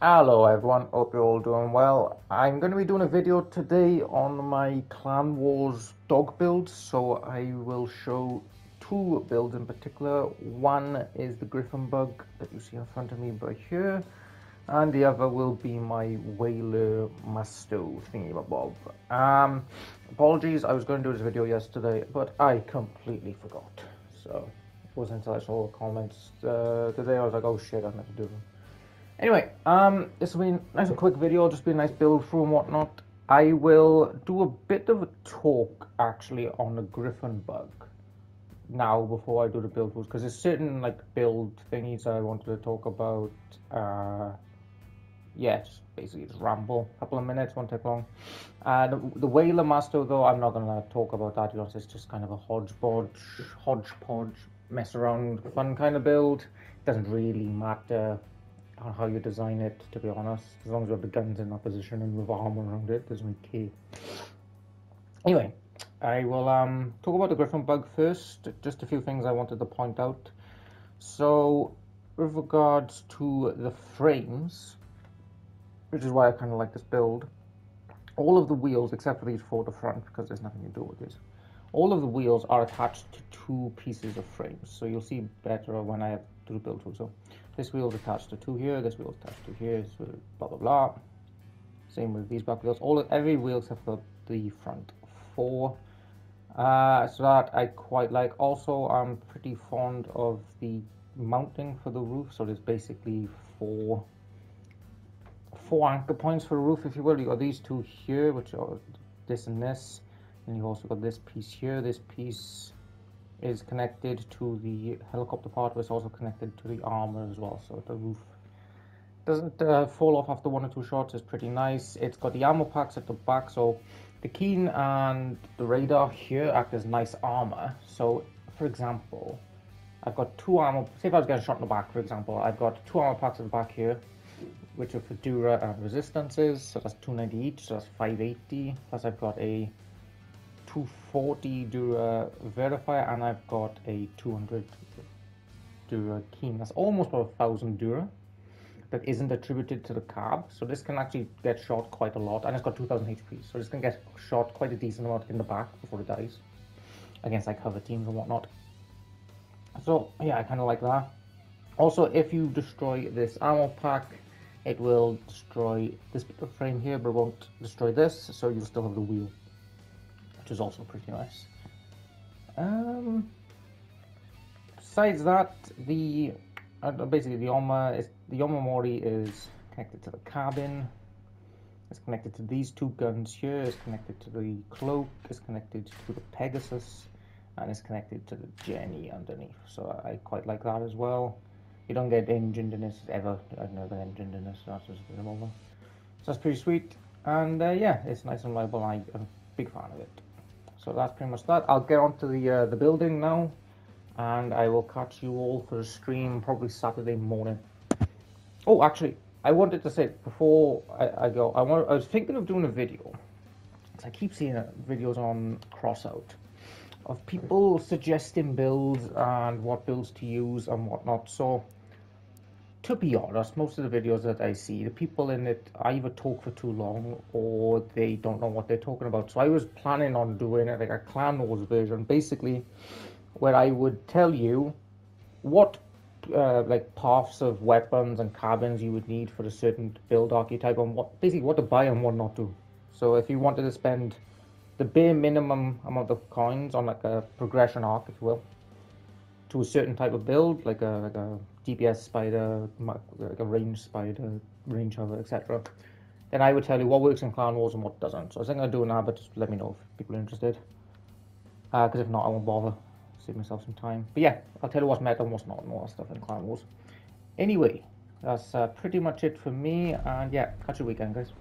Hello everyone, hope you're all doing well. I'm going to be doing a video today on my Clan Wars dog builds, so I will show two builds in particular. One is the Griffon Bug that you see in front of me by here, and the other will be my Whaler Masto thingy-bob. Um, apologies, I was going to do this video yesterday, but I completely forgot. So, it wasn't until I saw the comments uh, today I was like, oh shit, I meant to do them. Anyway, um, this will be a nice and quick video, just be a nice build through and whatnot. I will do a bit of a talk actually on the Griffon bug now before I do the build rules because there's certain like build thingies I wanted to talk about. Uh, yes, basically just ramble. A couple of minutes, won't take long. Uh, the, the Whaler Mastodon, I'm not gonna talk about that. Know, it's just kind of a hodgepodge, hodgepodge, mess around, fun kind of build. Doesn't really matter on how you design it, to be honest. As long as you have the guns in that position and with armor around it, doesn't really key. Anyway, I will um, talk about the Griffon bug first. Just a few things I wanted to point out. So, with regards to the frames, which is why I kind of like this build, all of the wheels, except for these four to the front, because there's nothing to do with this, all of the wheels are attached to two pieces of frames. So you'll see better when I do the build tool. So this wheel is attached to two here, this wheel is attached to here, so blah blah blah. Same with these back wheels. All of every wheel except for the front four. Uh, so that I quite like. Also, I'm pretty fond of the mounting for the roof. So there's basically four four anchor points for the roof, if you will. You got these two here, which are this and this, and you also got this piece here. This piece is connected to the helicopter part, but it's also connected to the armor as well. So the roof doesn't uh, fall off after one or two shots. It's pretty nice. It's got the ammo packs at the back, so the keen and the radar here act as nice armor. So, for example, I've got two armor. Say if I was getting shot in the back, for example, I've got two armor packs at the back here, which are for Dura and Resistances. So that's 290 each. So that's 580. Plus I've got a 240 Dura Verifier and I've got a 200 Dura Keen. That's almost about a thousand Dura that isn't attributed to the carb. So this can actually get shot quite a lot and it's got 2000 HP. So this can get shot quite a decent amount in the back before it dies against like other teams and whatnot. So yeah, I kind of like that. Also, if you destroy this ammo pack, it will destroy this frame here, but won't destroy this, so you'll still have the wheel which is also pretty nice. Um, besides that, the uh, basically the Oma is the Omamori is connected to the cabin. It's connected to these two guns here. It's connected to the cloak. It's connected to the Pegasus, and it's connected to the Jenny underneath. So I quite like that as well. You don't get engined in this ever. I've never been engined in this. That's just So that's pretty sweet. And uh, yeah, it's nice and reliable. I'm a big fan of it. So that's pretty much that. I'll get onto the uh, the building now, and I will catch you all for the stream probably Saturday morning. Oh, actually, I wanted to say before I, I go, I want I was thinking of doing a video. Because I keep seeing uh, videos on Crossout of people suggesting builds and what builds to use and whatnot. So to be honest, most of the videos that I see, the people in it either talk for too long or they don't know what they're talking about. So I was planning on doing it like a Clan Wars version, basically, where I would tell you what uh, like paths of weapons and cabins you would need for a certain build archetype and what basically what to buy and what not to. So if you wanted to spend the bare minimum amount of coins on like a progression arc, if you will, to a certain type of build, like a like a DPS spider, like a range spider, range hover, etc. Then I would tell you what works in Clan Wars and what doesn't. So I think I'll do now, but just let me know if people are interested. Because uh, if not, I won't bother. Save myself some time. But yeah, I'll tell you what's meta and what's not and all that stuff in Clan Wars. Anyway, that's uh, pretty much it for me. And yeah, catch you weekend, guys.